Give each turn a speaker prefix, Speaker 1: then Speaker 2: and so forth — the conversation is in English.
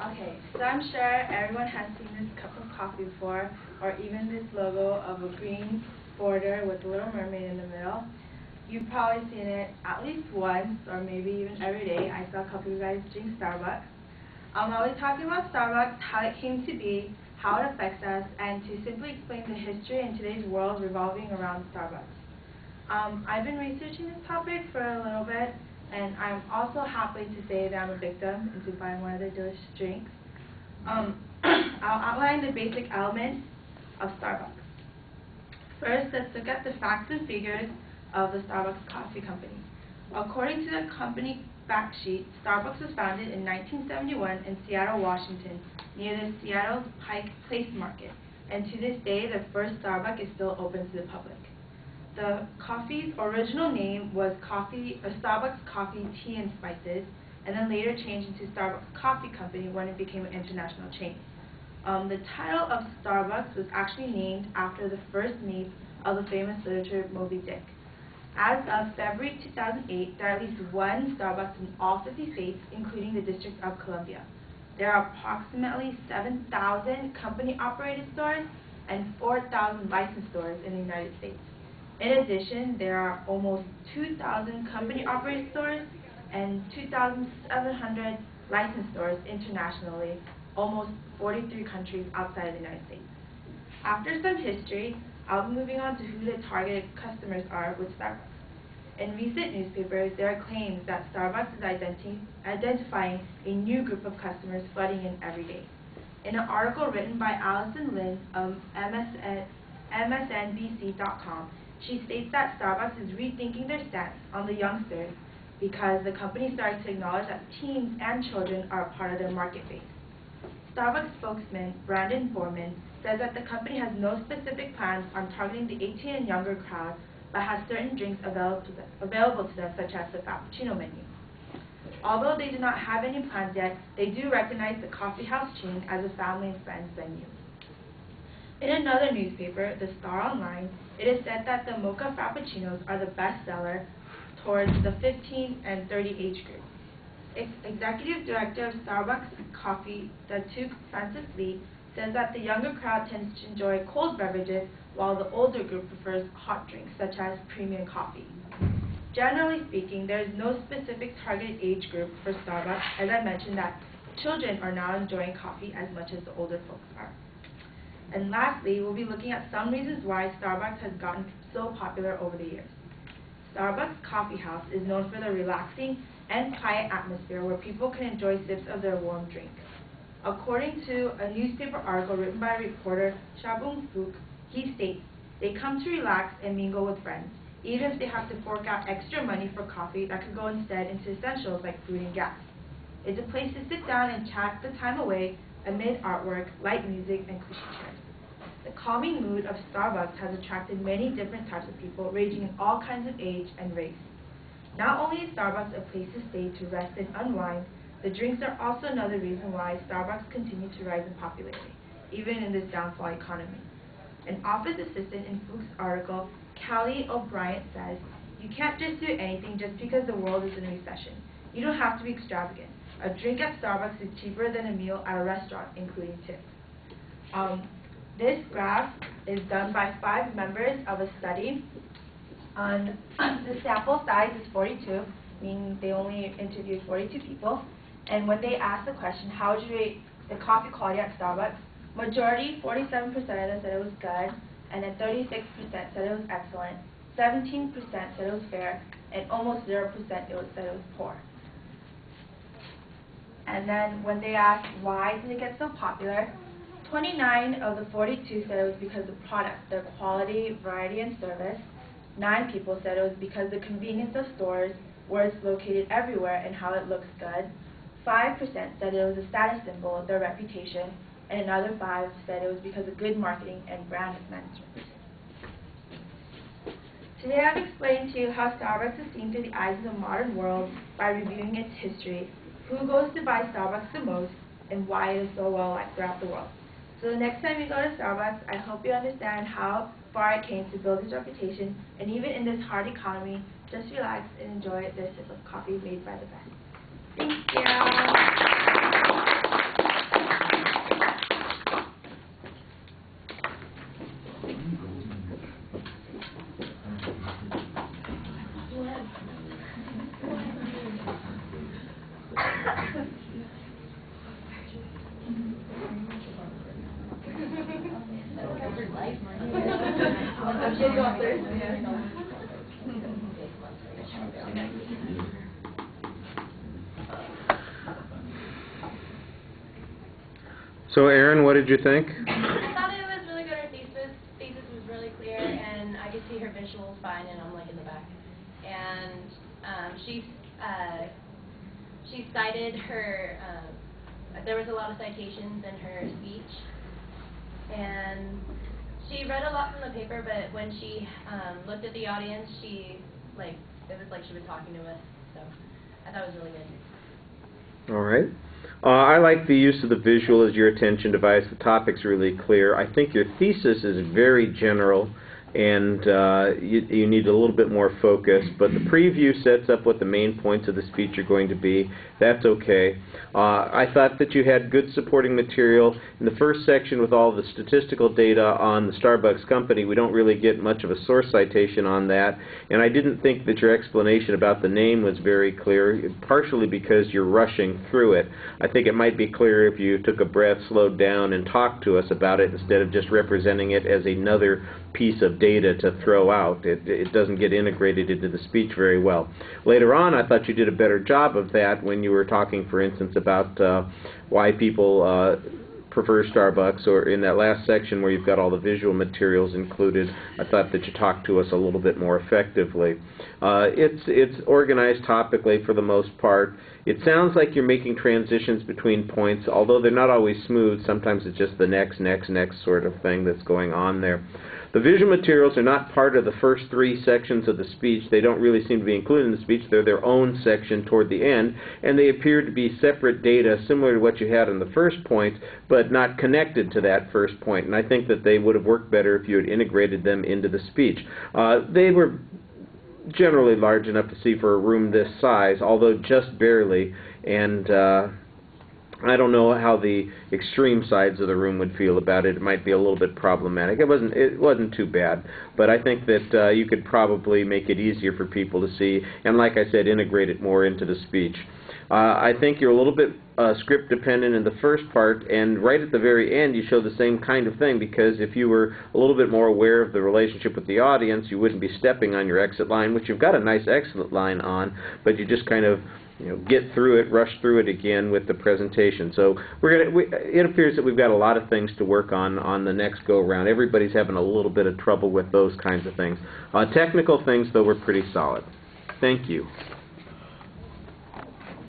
Speaker 1: Okay, so I'm sure everyone has seen this cup of coffee before, or even this logo of a green border with a little mermaid in the middle. You've probably seen it at least once, or maybe even every day. I saw a couple of you guys drink Starbucks. Um, I'll be talking about Starbucks, how it came to be, how it affects us, and to simply explain the history in today's world revolving around Starbucks. Um, I've been researching this topic for a little bit, and I'm also happy to say that I'm a victim into buying one of their delicious drinks. Um, I'll outline the basic elements of Starbucks. First, let's look at the facts and figures of the Starbucks Coffee Company. According to the company fact sheet, Starbucks was founded in 1971 in Seattle, Washington, near the Seattle Pike Place Market, and to this day, the first Starbucks is still open to the public. The coffee's original name was coffee, uh, Starbucks Coffee Tea and Spices, and then later changed into Starbucks Coffee Company when it became an international chain. Um, the title of Starbucks was actually named after the first mate of the famous literature Moby Dick. As of February 2008, there are at least one Starbucks in all 50 states, including the District of Columbia. There are approximately 7,000 company-operated stores and 4,000 licensed stores in the United States. In addition, there are almost 2,000 company-operated stores and 2,700 licensed stores internationally, almost 43 countries outside of the United States. After some history, I'll be moving on to who the targeted customers are with Starbucks. In recent newspapers, there are claims that Starbucks is identi identifying a new group of customers flooding in every day. In an article written by Allison Linn of MSN, MSNBC.com, she states that Starbucks is rethinking their stance on the youngsters because the company started to acknowledge that teens and children are part of their market base. Starbucks spokesman Brandon Foreman says that the company has no specific plans on targeting the 18 and younger crowd, but has certain drinks available to them, available to them such as the Frappuccino menu. Although they do not have any plans yet, they do recognize the coffee house chain as a family and friends venue. In another newspaper, the Star Online, it is said that the mocha frappuccinos are the best seller towards the 15 and 30 age group. Ex Executive Director of Starbucks Coffee, Datuk Francis Lee, says that the younger crowd tends to enjoy cold beverages while the older group prefers hot drinks such as premium coffee. Generally speaking, there is no specific targeted age group for Starbucks, as I mentioned that children are now enjoying coffee as much as the older folks are. And lastly, we'll be looking at some reasons why Starbucks has gotten so popular over the years. Starbucks Coffee House is known for the relaxing and quiet atmosphere where people can enjoy sips of their warm drink. According to a newspaper article written by reporter Shabung Fook, he states, they come to relax and mingle with friends, even if they have to fork out extra money for coffee that could go instead into essentials like food and gas. It's a place to sit down and chat the time away amid artwork, light music, and cushy chairs. The calming mood of Starbucks has attracted many different types of people, ranging in all kinds of age and race. Not only is Starbucks a place to stay to rest and unwind, the drinks are also another reason why Starbucks continues to rise in popularity, even in this downfall economy. An office assistant in Fook's article, Callie O'Brien says, you can't just do anything just because the world is in a recession. You don't have to be extravagant. A drink at Starbucks is cheaper than a meal at a restaurant, including tips. Um, this graph is done by five members of a study. On the sample size is 42, meaning they only interviewed 42 people. And when they asked the question, how would you rate the coffee quality at Starbucks, majority, 47% of them said it was good, and then 36% said it was excellent, 17% said it was fair, and almost 0% it was, said it was poor. And then when they asked why did it get so popular, 29 of the 42 said it was because of the product, their quality, variety, and service. Nine people said it was because the convenience of stores, where it's located everywhere, and how it looks good. 5% said it was a status symbol their reputation, and another 5 said it was because of good marketing and brand management. Today I've explained to you how Starbucks is seen through the eyes of the modern world by reviewing its history, who goes to buy Starbucks the most, and why it is so well liked throughout the world. So the next time you go to Starbucks, I hope you understand how far it came to build its reputation, and even in this hard economy, just relax and enjoy this sip of coffee made by the best. Thank you.
Speaker 2: So Aaron, what did you think?
Speaker 3: I thought it was really good. Her thesis thesis was really clear, and I could see her visuals fine, and I'm like in the back. And um, she uh, she cited her. Um, there was a lot of citations in her speech, and she read a lot from the paper. But when she um, looked at the audience, she like it was like she was talking to us. So I thought it was really good.
Speaker 2: All right. Uh, I like the use of the visual as your attention device. The topic's really clear. I think your thesis is very general, and uh, you, you need a little bit more focus. But the preview sets up what the main points of the speech are going to be. That's okay. Uh, I thought that you had good supporting material. In the first section with all the statistical data on the Starbucks company, we don't really get much of a source citation on that. And I didn't think that your explanation about the name was very clear, partially because you're rushing through it. I think it might be clearer if you took a breath, slowed down, and talked to us about it instead of just representing it as another piece of data to throw out. It, it doesn't get integrated into the speech very well. Later on, I thought you did a better job of that when you were talking, for instance, about uh, why people uh, prefer Starbucks, or in that last section where you've got all the visual materials included, I thought that you talked to us a little bit more effectively. Uh, it's it's organized topically for the most part. It sounds like you're making transitions between points, although they're not always smooth. Sometimes it's just the next, next, next sort of thing that's going on there. The visual materials are not part of the first three sections of the speech. They don't really seem to be included in the speech. They're their own section toward the end, and they appear to be separate data similar to what you had in the first point, but not connected to that first point. And I think that they would have worked better if you had integrated them into the speech. Uh, they were generally large enough to see for a room this size, although just barely, and uh, I don't know how the extreme sides of the room would feel about it. It might be a little bit problematic. It wasn't it wasn't too bad, but I think that uh, you could probably make it easier for people to see, and like I said, integrate it more into the speech. Uh, I think you're a little bit uh, script dependent in the first part, and right at the very end you show the same kind of thing because if you were a little bit more aware of the relationship with the audience, you wouldn't be stepping on your exit line, which you've got a nice exit line on, but you just kind of you know, get through it, rush through it again with the presentation. So we're gonna. We, it appears that we've got a lot of things to work on on the next go around. Everybody's having a little bit of trouble with those kinds of things. Uh, technical things, though, were pretty solid. Thank you.